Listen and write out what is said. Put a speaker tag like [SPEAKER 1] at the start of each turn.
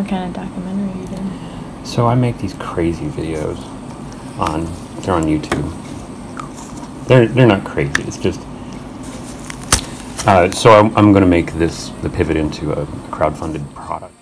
[SPEAKER 1] What kind of documentary are you doing?
[SPEAKER 2] So I make these crazy videos on they're on YouTube. They're they're not crazy. It's just uh, so I'm, I'm going to make this the pivot into a crowdfunded product.